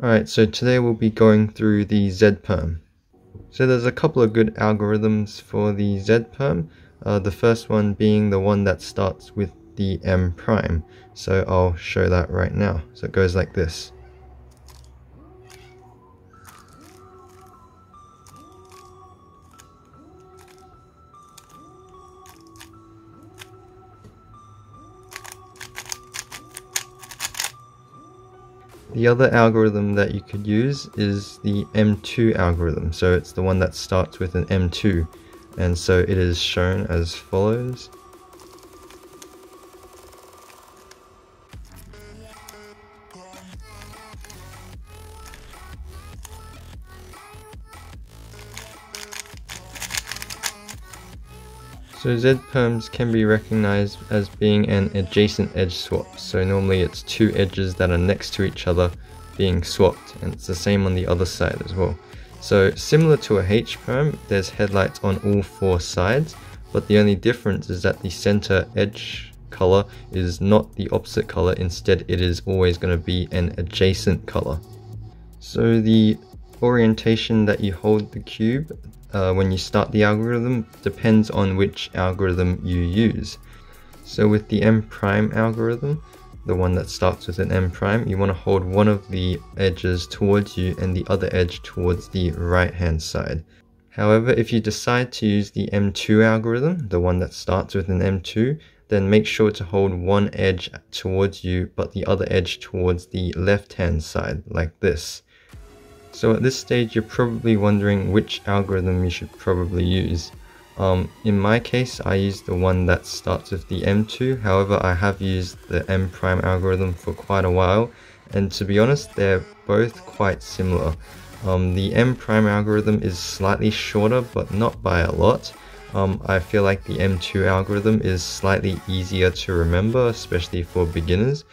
Alright, so today we'll be going through the Z-perm. So there's a couple of good algorithms for the Z-perm. Uh, the first one being the one that starts with the M prime. So I'll show that right now. So it goes like this. The other algorithm that you could use is the M2 algorithm. So it's the one that starts with an M2. And so it is shown as follows. So Z-perms can be recognized as being an adjacent edge swap. So normally it's two edges that are next to each other being swapped and it's the same on the other side as well. So similar to a H-perm, there's headlights on all four sides, but the only difference is that the center edge color is not the opposite color, instead it is always going to be an adjacent color. So the orientation that you hold the cube uh, when you start the algorithm depends on which algorithm you use. So with the M prime algorithm, the one that starts with an M prime, you want to hold one of the edges towards you and the other edge towards the right hand side. However, if you decide to use the M2 algorithm, the one that starts with an M2, then make sure to hold one edge towards you but the other edge towards the left hand side like this. So at this stage, you're probably wondering which algorithm you should probably use. Um, in my case, I use the one that starts with the M2, however I have used the M prime algorithm for quite a while, and to be honest, they're both quite similar. Um, the M prime algorithm is slightly shorter, but not by a lot. Um, I feel like the M2 algorithm is slightly easier to remember, especially for beginners.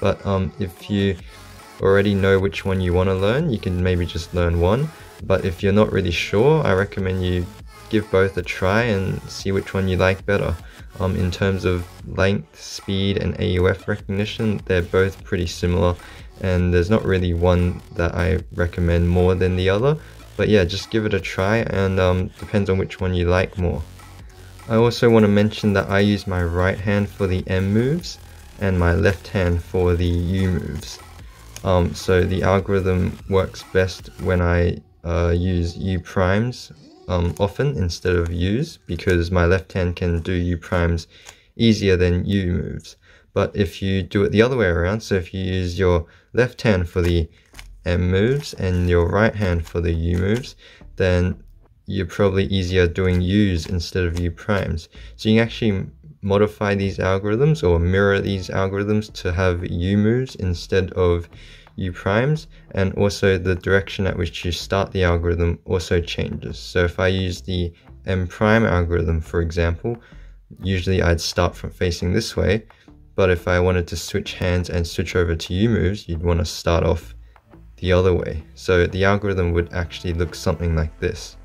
But um, if you already know which one you want to learn, you can maybe just learn one. But if you're not really sure, I recommend you give both a try and see which one you like better. Um, in terms of length, speed, and AUF recognition, they're both pretty similar, and there's not really one that I recommend more than the other. But yeah, just give it a try, and um, depends on which one you like more. I also want to mention that I use my right hand for the M moves, and my left hand for the U moves. Um, so the algorithm works best when I uh, use U primes um, often instead of U's because my left hand can do U primes easier than U moves. But if you do it the other way around, so if you use your left hand for the M moves and your right hand for the U moves, then you're probably easier doing U's instead of U primes. So you can actually modify these algorithms or mirror these algorithms to have U moves instead of U primes and also the direction at which you start the algorithm also changes. So if I use the M prime algorithm for example, usually I'd start from facing this way but if I wanted to switch hands and switch over to U moves, you'd want to start off the other way. So the algorithm would actually look something like this.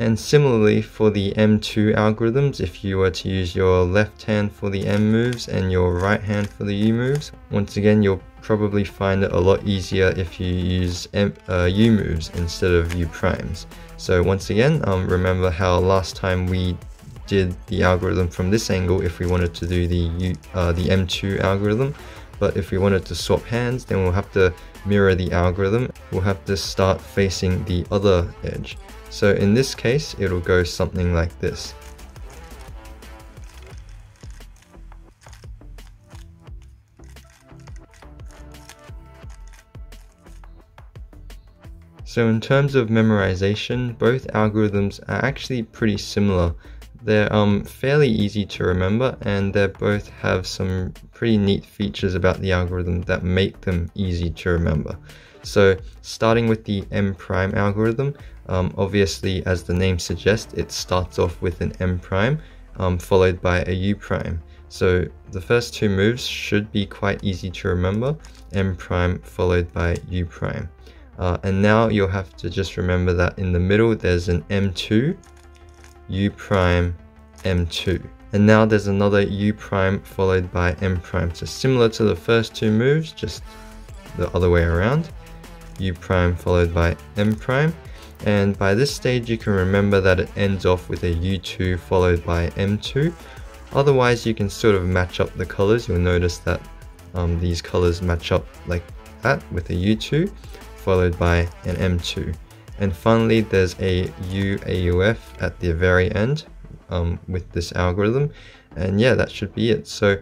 And similarly for the M2 algorithms, if you were to use your left hand for the M moves and your right hand for the U moves, once again you'll probably find it a lot easier if you use M, uh, U moves instead of U primes. So once again, um, remember how last time we did the algorithm from this angle if we wanted to do the, U, uh, the M2 algorithm. But if we wanted to swap hands, then we'll have to mirror the algorithm. We'll have to start facing the other edge. So in this case, it'll go something like this. So in terms of memorization, both algorithms are actually pretty similar. They're um, fairly easy to remember and they both have some pretty neat features about the algorithm that make them easy to remember. So starting with the M prime algorithm, um, obviously as the name suggests, it starts off with an M prime um, followed by a U prime. So the first two moves should be quite easy to remember, M prime followed by U prime. Uh, and now you'll have to just remember that in the middle there's an M2 U prime, M2. And now there's another U prime followed by M prime. So similar to the first two moves, just the other way around. U prime followed by M prime. And by this stage you can remember that it ends off with a U2 followed by M2. Otherwise you can sort of match up the colors. You'll notice that um, these colors match up like that with a U2 followed by an M2. And finally there's a UAUF at the very end um, with this algorithm. And yeah, that should be it. So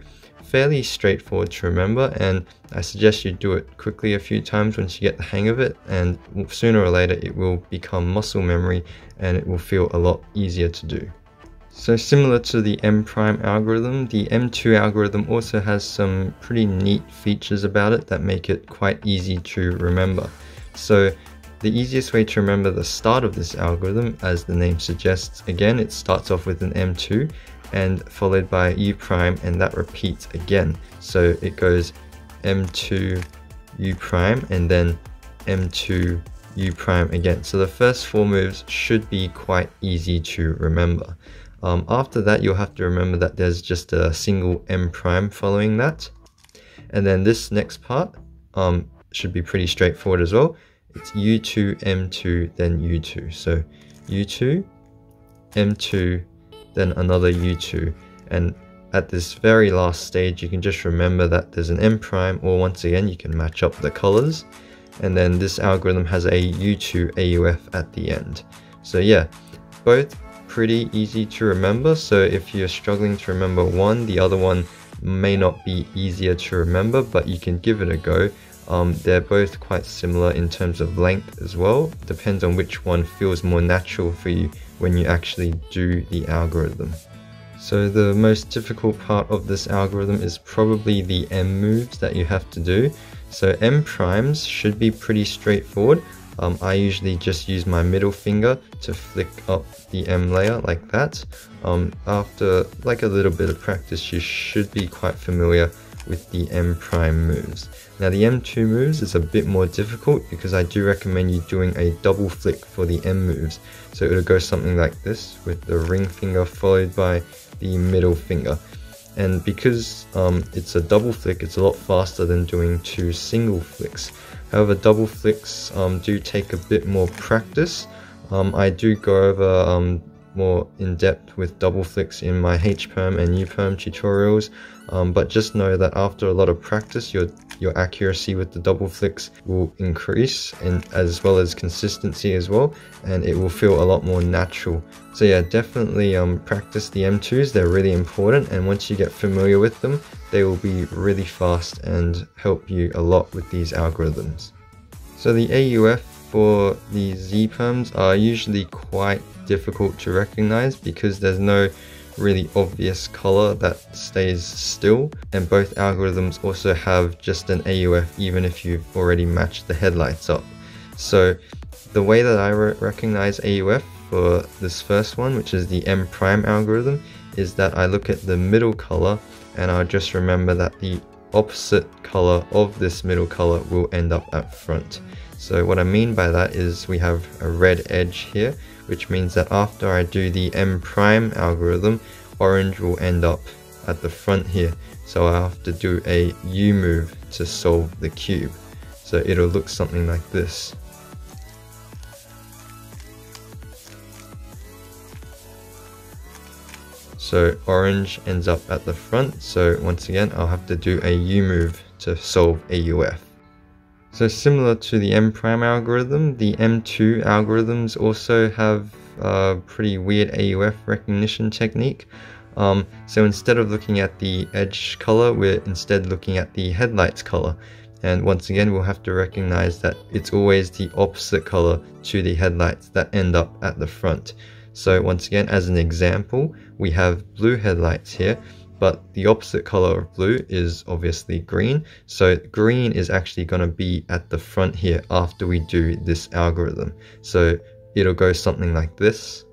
fairly straightforward to remember and I suggest you do it quickly a few times once you get the hang of it and sooner or later it will become muscle memory and it will feel a lot easier to do. So similar to the M prime algorithm, the M2 algorithm also has some pretty neat features about it that make it quite easy to remember. So the easiest way to remember the start of this algorithm, as the name suggests, again it starts off with an M2 and followed by U prime and that repeats again. So it goes M2 U prime and then M2 U prime again. So the first four moves should be quite easy to remember. Um, after that, you'll have to remember that there's just a single M prime following that. And then this next part um, should be pretty straightforward as well. It's U2, M2, then U2. So U2, M2, then another U2. And at this very last stage, you can just remember that there's an M prime, or once again, you can match up the colors. And then this algorithm has a U2 AUF at the end. So yeah, both pretty easy to remember. So if you're struggling to remember one, the other one may not be easier to remember, but you can give it a go. Um, they're both quite similar in terms of length as well. Depends on which one feels more natural for you when you actually do the algorithm. So the most difficult part of this algorithm is probably the M moves that you have to do. So M primes should be pretty straightforward. Um, I usually just use my middle finger to flick up the M layer like that. Um, after like a little bit of practice, you should be quite familiar with the M prime moves. Now the M2 moves is a bit more difficult because I do recommend you doing a double flick for the M moves. So it'll go something like this with the ring finger followed by the middle finger. And because um, it's a double flick, it's a lot faster than doing two single flicks. However, double flicks um, do take a bit more practice. Um, I do go over um, more in depth with double flicks in my H-perm and U-perm tutorials, um, but just know that after a lot of practice, your your accuracy with the double flicks will increase and as well as consistency as well and it will feel a lot more natural. So yeah definitely um, practice the M2s they're really important and once you get familiar with them they will be really fast and help you a lot with these algorithms. So the AUF for the Z perms are usually quite difficult to recognize because there's no really obvious color that stays still and both algorithms also have just an AUF even if you've already matched the headlights up. So the way that I re recognize AUF for this first one which is the M prime algorithm is that I look at the middle color and I'll just remember that the opposite color of this middle color will end up at front. So what I mean by that is we have a red edge here which means that after I do the M prime algorithm, orange will end up at the front here. So I have to do a U move to solve the cube. So it'll look something like this. So orange ends up at the front. So once again, I'll have to do a U move to solve AUF. So similar to the M prime algorithm, the M2 algorithms also have a pretty weird AUF recognition technique. Um, so instead of looking at the edge color, we're instead looking at the headlights color. And once again, we'll have to recognize that it's always the opposite color to the headlights that end up at the front. So once again, as an example, we have blue headlights here but the opposite color of blue is obviously green. So green is actually going to be at the front here after we do this algorithm. So it'll go something like this.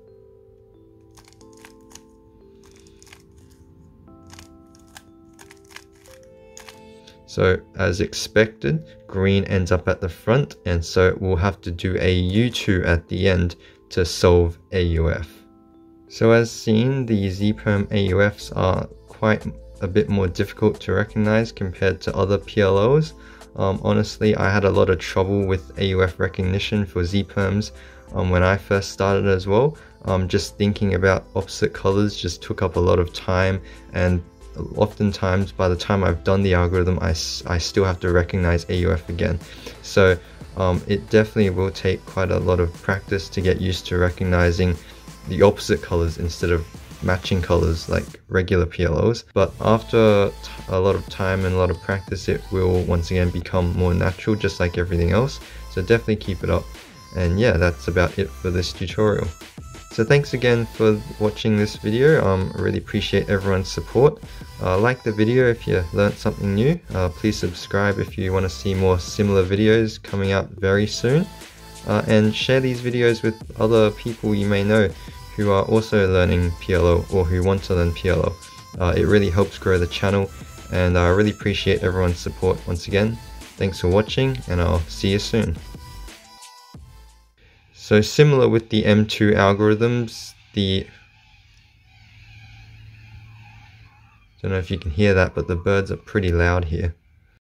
So as expected, green ends up at the front and so we'll have to do a U2 at the end to solve AUF. So as seen, the ZPerm AUFs are quite a bit more difficult to recognize compared to other PLLs. Um, honestly, I had a lot of trouble with AUF recognition for Z-perms um, when I first started as well. Um, just thinking about opposite colors just took up a lot of time and oftentimes by the time I've done the algorithm, I, I still have to recognize AUF again. So um, it definitely will take quite a lot of practice to get used to recognizing the opposite colors instead of matching colors like regular PLLs. But after a lot of time and a lot of practice, it will once again become more natural, just like everything else. So definitely keep it up. And yeah, that's about it for this tutorial. So thanks again for watching this video. Um, I really appreciate everyone's support. Uh, like the video if you learned something new. Uh, please subscribe if you want to see more similar videos coming out very soon. Uh, and share these videos with other people you may know who are also learning PLL or who want to learn PLL. Uh, it really helps grow the channel and I really appreciate everyone's support once again. Thanks for watching and I'll see you soon. So similar with the M2 algorithms, the don't know if you can hear that, but the birds are pretty loud here.